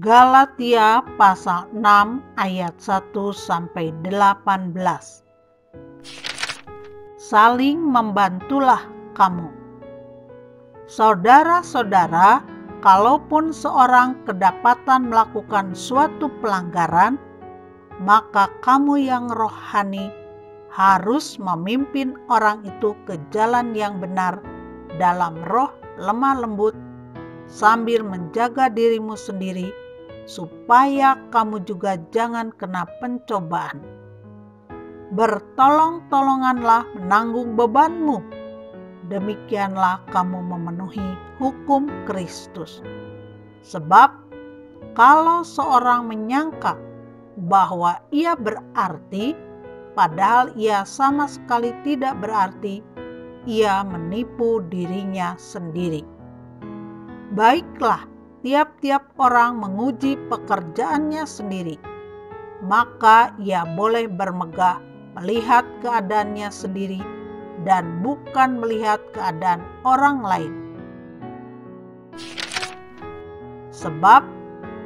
Galatia pasal 6 ayat 1 sampai 18. Saling membantulah kamu. Saudara-saudara, kalaupun seorang kedapatan melakukan suatu pelanggaran, maka kamu yang rohani harus memimpin orang itu ke jalan yang benar dalam roh lemah lembut sambil menjaga dirimu sendiri supaya kamu juga jangan kena pencobaan. Bertolong-tolonganlah menanggung bebanmu. Demikianlah kamu memenuhi hukum Kristus. Sebab kalau seorang menyangka bahwa ia berarti, padahal ia sama sekali tidak berarti, ia menipu dirinya sendiri. Baiklah, tiap-tiap orang menguji pekerjaannya sendiri, maka ia boleh bermegah melihat keadaannya sendiri dan bukan melihat keadaan orang lain. Sebab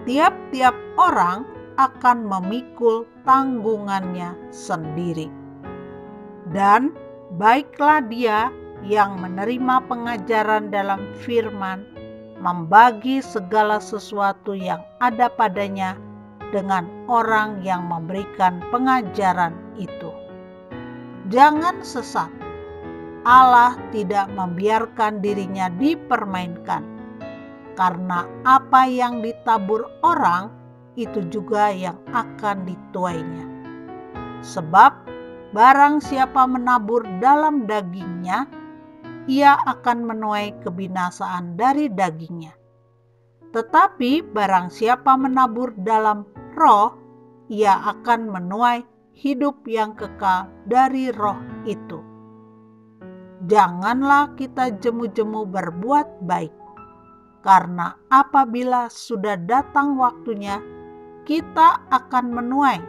tiap-tiap orang akan memikul tanggungannya sendiri. Dan baiklah dia yang menerima pengajaran dalam firman membagi segala sesuatu yang ada padanya dengan orang yang memberikan pengajaran itu. Jangan sesat. Allah tidak membiarkan dirinya dipermainkan, karena apa yang ditabur orang itu juga yang akan dituainya. Sebab barang siapa menabur dalam dagingnya, ia akan menuai kebinasaan dari dagingnya. Tetapi barang siapa menabur dalam roh, ia akan menuai hidup yang kekal dari roh itu. Janganlah kita jemu-jemu berbuat baik, karena apabila sudah datang waktunya, kita akan menuai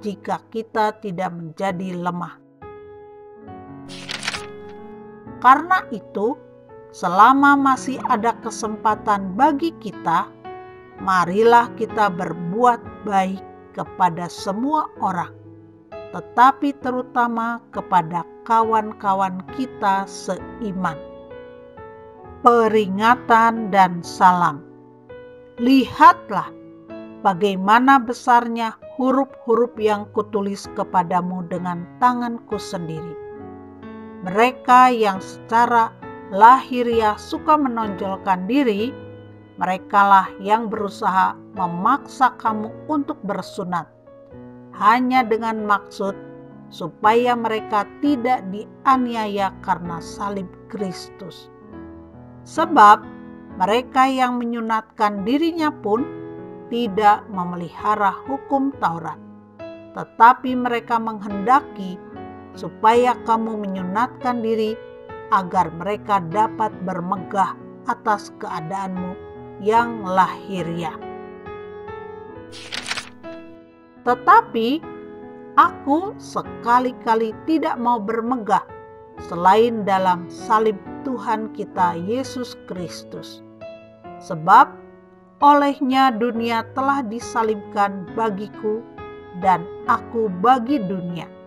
jika kita tidak menjadi lemah. Karena itu, selama masih ada kesempatan bagi kita, marilah kita berbuat baik kepada semua orang, tetapi terutama kepada kawan-kawan kita seiman. Peringatan dan salam. Lihatlah bagaimana besarnya huruf-huruf yang kutulis kepadamu dengan tanganku sendiri mereka yang secara lahiriah suka menonjolkan diri, merekalah yang berusaha memaksa kamu untuk bersunat, hanya dengan maksud supaya mereka tidak dianiaya karena salib Kristus. Sebab mereka yang menyunatkan dirinya pun tidak memelihara hukum Taurat, tetapi mereka menghendaki supaya kamu menyunatkan diri agar mereka dapat bermegah atas keadaanmu yang lahiriah. Tetapi aku sekali-kali tidak mau bermegah selain dalam salib Tuhan kita Yesus Kristus. Sebab olehnya dunia telah disalibkan bagiku dan aku bagi dunia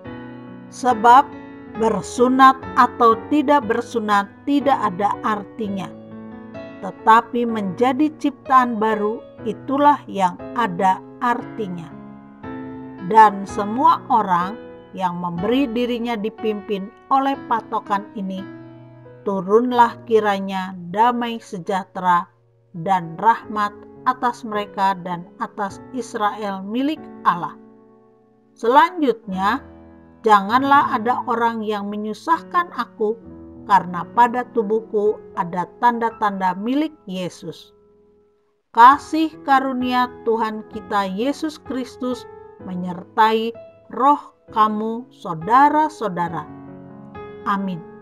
Sebab bersunat atau tidak bersunat tidak ada artinya. Tetapi menjadi ciptaan baru itulah yang ada artinya. Dan semua orang yang memberi dirinya dipimpin oleh patokan ini, turunlah kiranya damai sejahtera dan rahmat atas mereka dan atas Israel milik Allah. Selanjutnya, Janganlah ada orang yang menyusahkan aku, karena pada tubuhku ada tanda-tanda milik Yesus. Kasih karunia Tuhan kita Yesus Kristus menyertai roh kamu, saudara-saudara. Amin.